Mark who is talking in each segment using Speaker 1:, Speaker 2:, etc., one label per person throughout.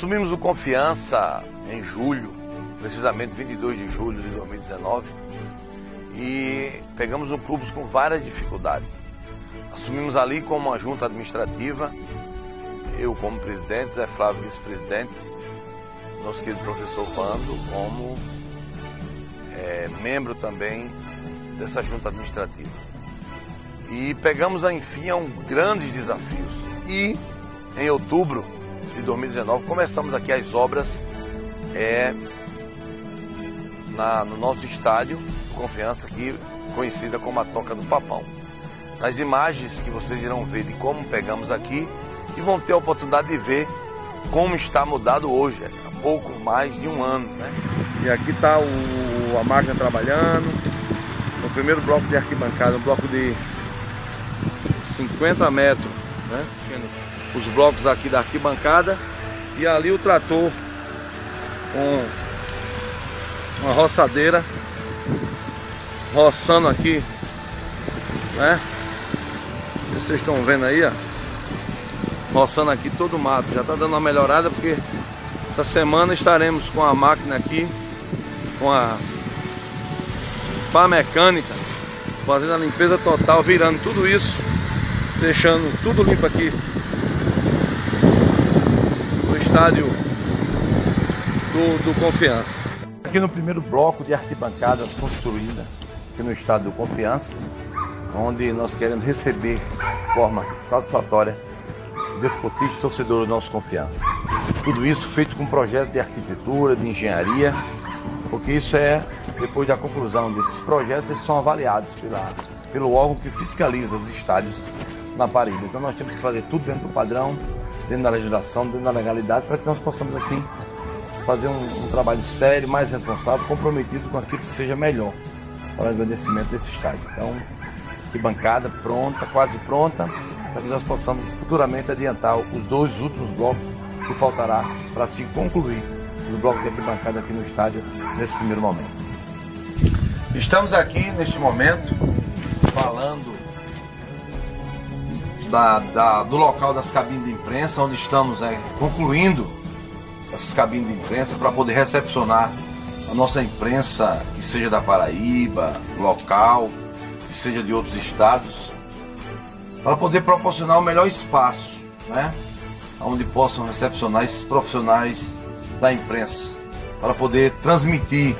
Speaker 1: Assumimos o Confiança em julho, precisamente 22 de julho de 2019, e pegamos um clube com várias dificuldades. Assumimos ali como uma junta administrativa, eu como presidente, Zé Flávio vice-presidente, nosso querido professor Vando como é, membro também dessa junta administrativa. E pegamos, enfim, um grandes desafios. E em outubro de 2019 começamos aqui as obras é, na, no nosso estádio Confiança, aqui conhecida como a Toca do Papão. Nas imagens que vocês irão ver de como pegamos aqui e vão ter a oportunidade de ver como está mudado hoje, há pouco mais de um ano. Né?
Speaker 2: E aqui está a máquina trabalhando, no primeiro bloco de arquibancada, um bloco de 50 metros, né? Os blocos aqui da arquibancada e ali o trator com uma roçadeira roçando aqui, né? Vocês estão vendo aí, ó. Roçando aqui todo o mato. Já tá dando uma melhorada porque essa semana estaremos com a máquina aqui, com a pá mecânica, fazendo a limpeza total, virando tudo isso, deixando tudo limpo aqui estádio do, do Confiança. Aqui no primeiro bloco de arquibancadas construída aqui no estádio do Confiança, onde nós queremos receber de forma satisfatória desportista e torcedor do nosso Confiança. Tudo isso feito com projeto de arquitetura, de engenharia, porque isso é, depois da conclusão desses projetos, eles são avaliados pela, pelo órgão que fiscaliza os estádios na Paraíba. Então nós temos que fazer tudo dentro do padrão, dentro da legislação, dentro da legalidade, para que nós possamos assim fazer um, um trabalho sério, mais responsável, comprometido com aquilo que seja melhor para o engrandecimento desse estádio. Então, que bancada pronta, quase pronta, para que nós possamos futuramente adiantar os dois últimos blocos que faltará para se concluir os blocos de arquibancada aqui no estádio nesse primeiro momento. Estamos aqui neste momento falando da, da, do local das cabines de imprensa, onde estamos é, concluindo essas cabines de imprensa para poder recepcionar a nossa imprensa, que seja da Paraíba, local, que seja de outros estados, para poder proporcionar o melhor espaço, né? Onde possam recepcionar esses profissionais da imprensa, para poder transmitir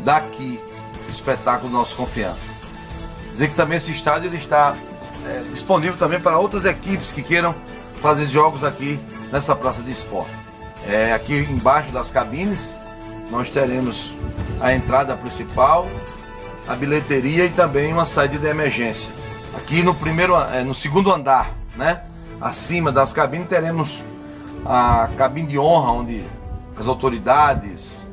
Speaker 2: daqui o espetáculo da nossa confiança. Dizer que também esse estádio ele está é, disponível também para outras equipes que queiram fazer jogos aqui nessa praça de esporte. É, aqui embaixo das cabines nós teremos a entrada principal, a bilheteria e também uma saída de emergência. Aqui no primeiro, é, no segundo andar, né? Acima das cabines teremos a cabine de honra, onde as autoridades,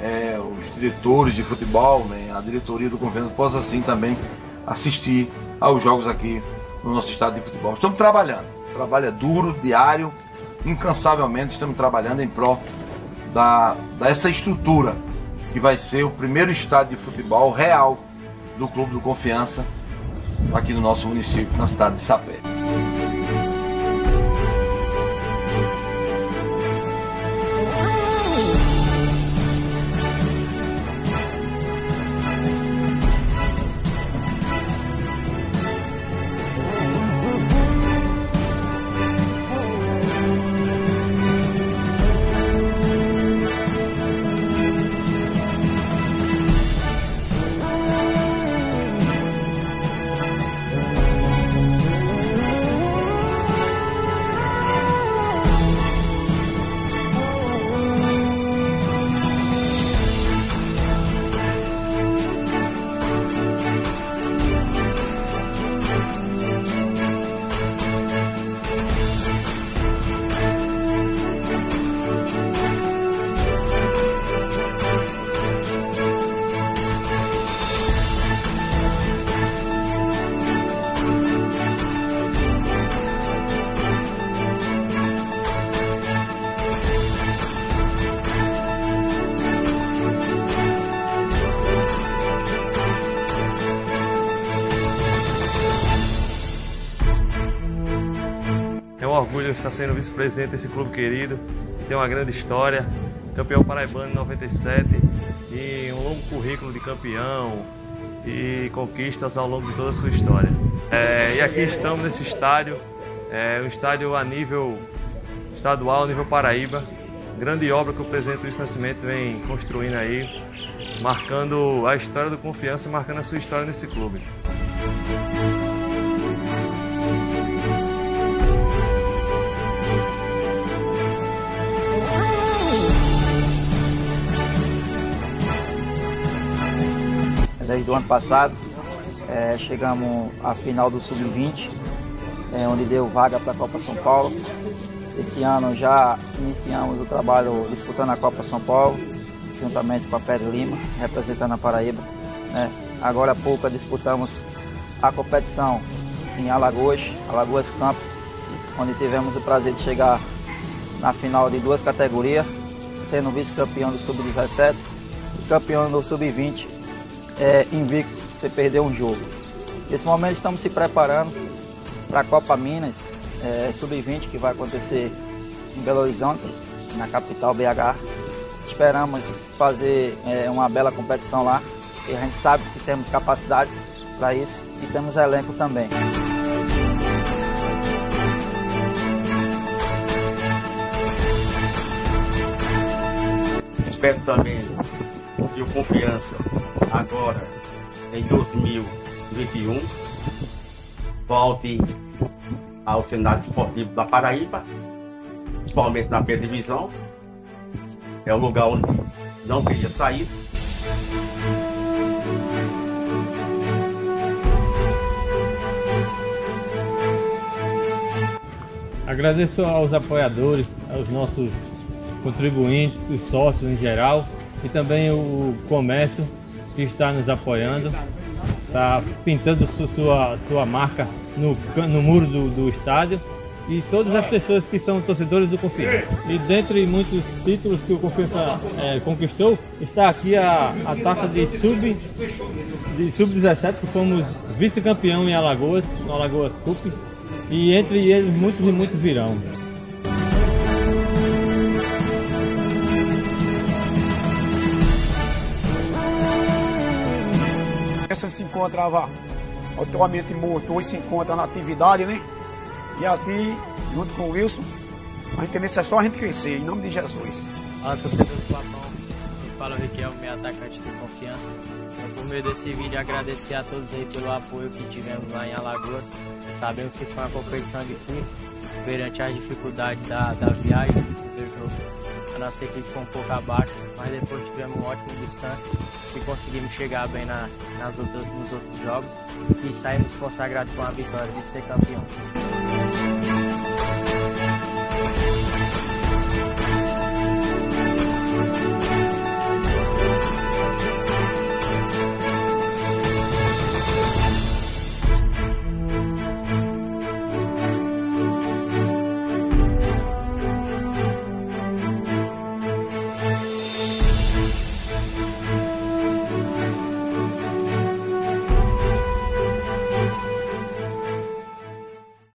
Speaker 2: é, os diretores de futebol, né, a diretoria do governo possa assim também assistir aos jogos aqui no nosso estado de futebol. Estamos trabalhando, trabalho é duro, diário, incansavelmente estamos trabalhando em prol da, dessa estrutura que vai ser o primeiro estádio de futebol real do Clube do Confiança aqui no nosso município, na cidade de Sapé.
Speaker 3: Estar sendo vice-presidente desse clube querido. tem uma grande história, campeão paraibano em 97 e um longo currículo de campeão e conquistas ao longo de toda a sua história. É, e aqui estamos nesse estádio, é um estádio a nível estadual, a nível Paraíba, grande obra que o presidente Luiz Nascimento vem construindo aí, marcando a história do Confiança e marcando a sua história nesse clube.
Speaker 4: Desde o ano passado, é, chegamos à final do Sub-20, é, onde deu vaga para a Copa São Paulo. Esse ano já iniciamos o trabalho disputando a Copa São Paulo, juntamente com a Pedro Lima, representando a Paraíba. Né? Agora há pouco disputamos a competição em Alagoas, Alagoas Campo, onde tivemos o prazer de chegar na final de duas categorias, sendo vice-campeão do Sub-17 e campeão do Sub-20 é, invicto, você perdeu um jogo. Nesse momento estamos se preparando para a Copa Minas, é, Sub-20 que vai acontecer em Belo Horizonte, na capital BH. Esperamos fazer é, uma bela competição lá e a gente sabe que temos capacidade para isso e temos elenco também.
Speaker 5: Espero também o Confiança agora em 2021 volte ao cenário esportivo da Paraíba, principalmente na primeira divisão. É o lugar onde não queria sair.
Speaker 6: Agradeço aos apoiadores, aos nossos contribuintes, os sócios em geral e também o comércio que está nos apoiando, está pintando sua, sua marca no, no muro do, do estádio e todas as pessoas que são torcedores do Confiança. E dentre muitos títulos que o Confiança é, conquistou, está aqui a, a taça de sub de sub-17 que fomos vice-campeão em Alagoas, no Alagoas Cup, e entre eles muitos e muitos virão.
Speaker 7: Essa se encontrava atualmente morto, hoje se encontra na atividade, né? E aqui, junto com o Wilson, a gente é só a gente crescer, em nome de Jesus.
Speaker 8: Olá, torcedor do Platão. Eu falo Riquel, meu atacante de confiança. Eu, por meio desse vídeo, agradecer a todos aí pelo apoio que tivemos lá em Alagoas. Sabemos que foi uma competição difícil, perante as dificuldades da, da viagem, do jogo a nossa equipe ficou um pouco abaixo, mas depois tivemos uma ótima distância e conseguimos chegar bem na, nas outras, nos outros jogos e saímos consagrados com a vitória de ser campeão.